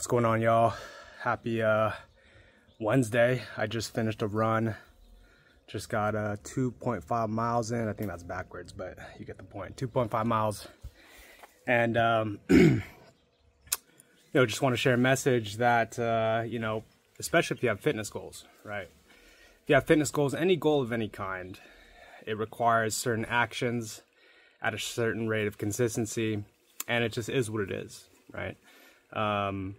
What's going on, y'all? Happy uh, Wednesday. I just finished a run. Just got uh, 2.5 miles in. I think that's backwards, but you get the point. 2.5 miles. And, um, you know, just want to share a message that, uh, you know, especially if you have fitness goals, right? If you have fitness goals, any goal of any kind, it requires certain actions at a certain rate of consistency, and it just is what it is, right? Um,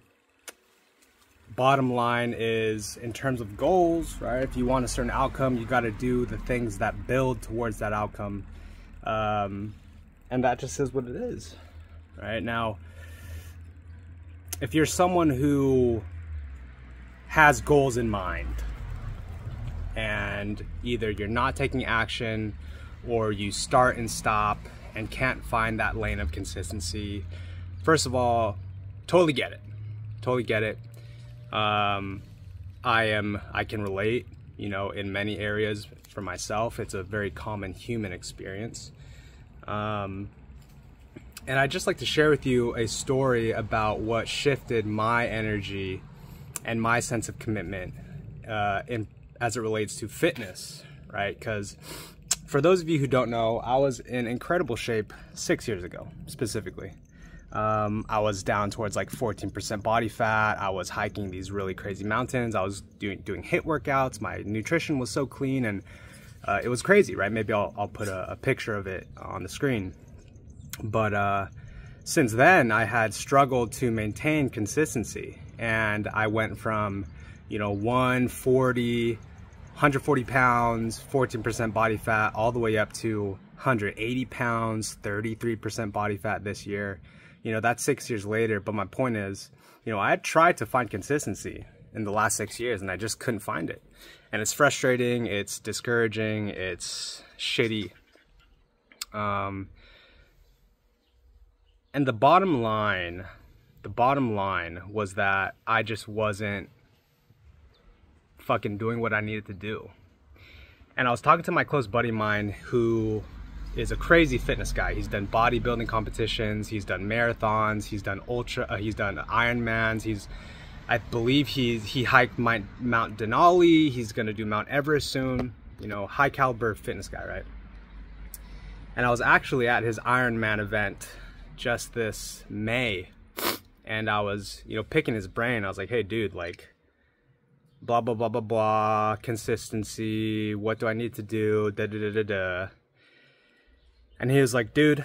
bottom line is in terms of goals, right? If you want a certain outcome, you got to do the things that build towards that outcome. Um, and that just is what it is, right? Now, if you're someone who has goals in mind and either you're not taking action or you start and stop and can't find that lane of consistency, first of all, totally get it. Totally get it. Um, I am, I can relate, you know, in many areas for myself. It's a very common human experience. Um, and I'd just like to share with you a story about what shifted my energy and my sense of commitment uh, in, as it relates to fitness, right? Because for those of you who don't know, I was in incredible shape six years ago, specifically. Um, I was down towards like 14% body fat. I was hiking these really crazy mountains. I was doing doing HIIT workouts. My nutrition was so clean and uh, it was crazy, right? Maybe I'll, I'll put a, a, picture of it on the screen. But uh, since then, I had struggled to maintain consistency, and I went from, you know, 140, 140 pounds, 14% body fat, all the way up to 180 pounds, 33% body fat this year you know, that's six years later. But my point is, you know, I tried to find consistency in the last six years and I just couldn't find it. And it's frustrating, it's discouraging, it's shitty. Um, and the bottom line, the bottom line was that I just wasn't fucking doing what I needed to do. And I was talking to my close buddy of mine who is a crazy fitness guy. He's done bodybuilding competitions, he's done marathons, he's done ultra, uh, he's done Ironmans. He's, I believe he he hiked Mount, Mount Denali. He's gonna do Mount Everest soon. You know, high caliber fitness guy, right? And I was actually at his Ironman event just this May, and I was you know picking his brain. I was like, hey, dude, like blah blah blah blah blah consistency what do i need to do da da da da da and he was like, dude,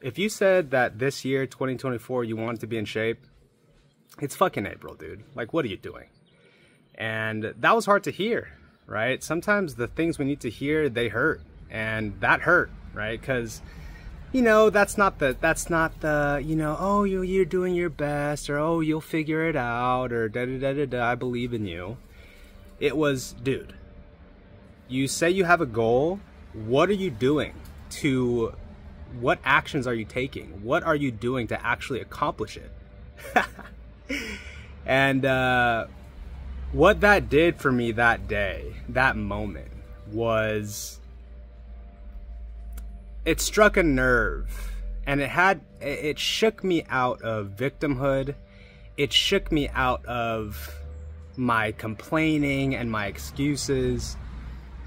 if you said that this year, 2024, you wanted to be in shape, it's fucking April, dude. Like, what are you doing? And that was hard to hear, right? Sometimes the things we need to hear, they hurt. And that hurt, right? Because, you know, that's not the, that's not the, you know, oh, you, you're doing your best, or oh, you'll figure it out, or da da da da da, I believe in you. It was, dude, you say you have a goal, what are you doing to what actions are you taking? What are you doing to actually accomplish it? And uh, what that did for me that day that moment was it struck a nerve and it had it shook me out of victimhood. It shook me out of my complaining and my excuses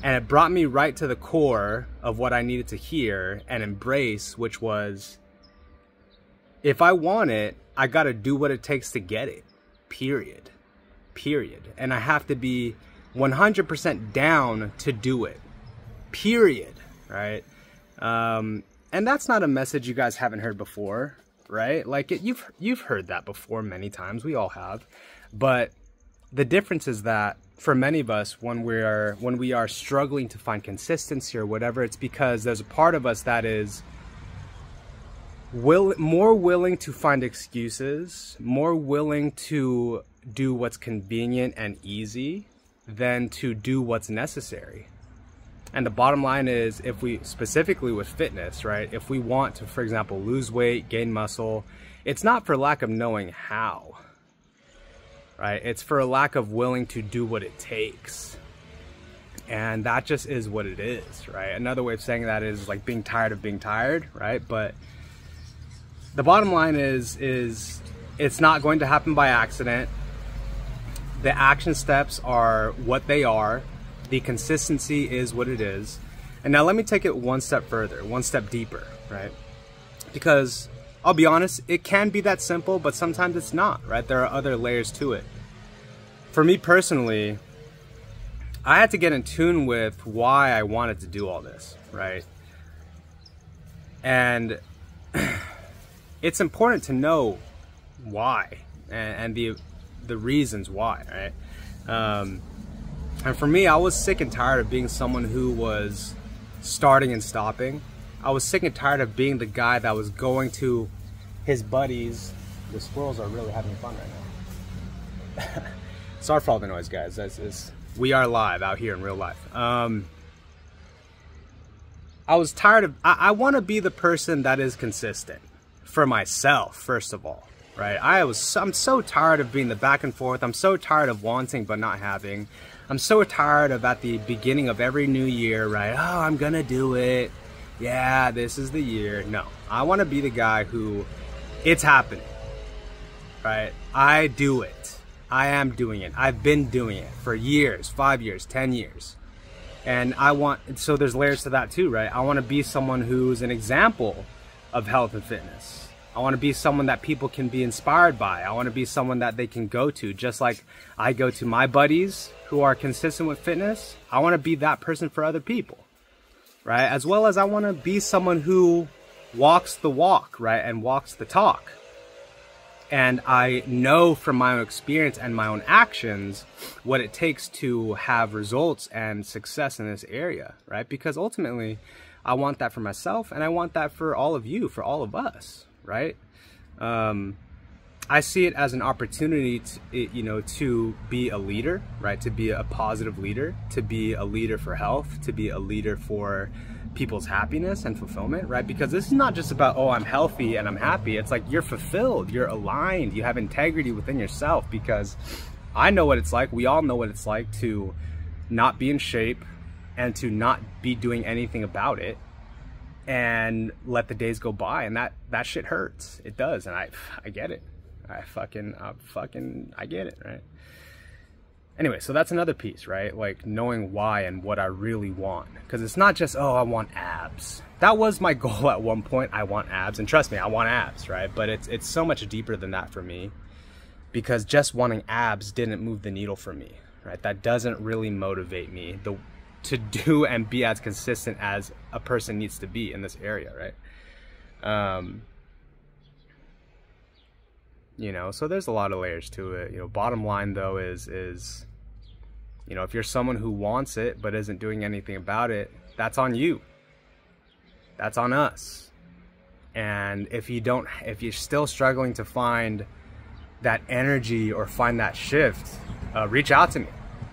and it brought me right to the core of what I needed to hear and embrace, which was if I want it, I got to do what it takes to get it. Period. Period. And I have to be 100% down to do it. Period. Right? Um, and that's not a message you guys haven't heard before, right? Like it, you've you've heard that before many times. We all have. But the difference is that for many of us when we are when we are struggling to find consistency or whatever it's because there's a part of us that is will more willing to find excuses more willing to do what's convenient and easy than to do what's necessary. And the bottom line is if we specifically with fitness right if we want to for example lose weight gain muscle it's not for lack of knowing how right? It's for a lack of willing to do what it takes. And that just is what it is, right? Another way of saying that is like being tired of being tired, right? But the bottom line is is it's not going to happen by accident. The action steps are what they are. The consistency is what it is. And now let me take it one step further, one step deeper, right? Because I'll be honest, it can be that simple, but sometimes it's not, right? There are other layers to it. For me personally, I had to get in tune with why I wanted to do all this, right? And it's important to know why and, the the reasons why, right? Um, and for me, I was sick and tired of being someone who was starting and stopping. I was sick and tired of being the guy that was going to his buddies. The squirrels are really having fun right now. Sorry for all the noise, guys. That's, we are live out here in real life. Um, I was tired of. I, I want to be the person that is consistent for myself, first of all, right? I was. I'm so tired of being the back and forth. I'm so tired of wanting but not having. I'm so tired of at the beginning of every new year, right? Oh, I'm gonna do it. Yeah, this is the year. No, I want to be the guy who it's happening, right? I do it. I am doing it. I've been doing it for years, five years, 10 years. And I want, so there's layers to that too, right? I want to be someone who's an example of health and fitness. I want to be someone that people can be inspired by. I want to be someone that they can go to, just like I go to my buddies who are consistent with fitness. I want to be that person for other people, right? As well as I want to be someone who walks the walk, right? And walks the talk. And I know from my own experience and my own actions what it takes to have results and success in this area, right? Because ultimately, I want that for myself and I want that for all of you, for all of us, right? Um, I see it as an opportunity to, you know, to be a leader, right? To be a positive leader, to be a leader for health, to be a leader for people's happiness and fulfillment, right? Because this is not just about, oh, I'm healthy and I'm happy. It's like you're fulfilled, you're aligned, you have integrity within yourself because I know what it's like. We all know what it's like to not be in shape and to not be doing anything about it and let the days go by and that that shit hurts it does and i i get it i fucking i fucking i get it right anyway, so that's another piece, right? Like knowing why and what I really want. Because it's not just, oh, I want abs. That was my goal at one point. I want abs. And trust me, I want abs, right? But it's, it's so much deeper than that for me. Because just wanting abs didn't move the needle for me, right? That doesn't really motivate me the, to do and be as consistent as a person needs to be in this area, right? Um, you know so there's a lot of layers to it. You know bottom line though is is you know if you're someone who wants it but isn't doing anything about it that's on you. That's on us. And if you don't if you're still struggling to find that energy or find that shift uh, reach out to me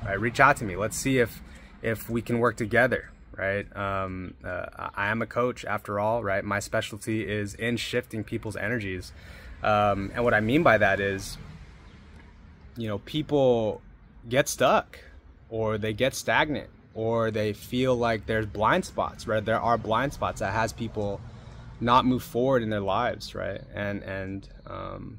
right? Reach out to me. Let's see if if we can work together right? Um, uh, i am a coach after all right? My specialty is in shifting people's energies um, and what I mean by that is, you know, people get stuck or they get stagnant or they feel like there's blind spots, right? There are blind spots that has people not move forward in their lives, right? And, and, um,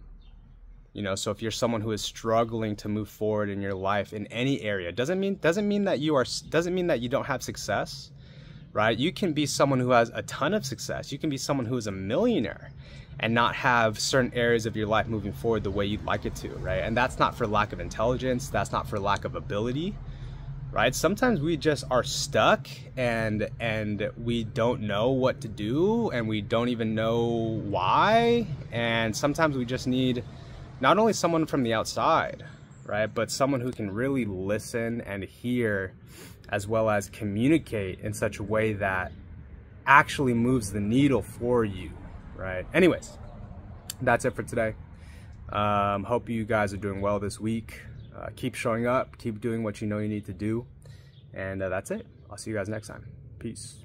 you know, so if you're someone who is struggling to move forward in your life in any area, doesn't mean, doesn't mean that you are, doesn't mean that you don't have success, right? You can be someone who has a ton of success. You can be someone who is a millionaire and not have certain areas of your life moving forward the way you'd like it to, right? And that's not for lack of intelligence, that's not for lack of ability, right? Sometimes we just are stuck and and we don't know what to do and we don't even know why, and sometimes we just need not only someone from the outside, right, but someone who can really listen and hear as well as communicate in such a way that actually moves the needle for you right? Anyways, that's it for today. Um, hope you guys are doing well this week. Uh, keep showing up, keep doing what you know you need to do. And uh, that's it. I'll see you guys next time. Peace.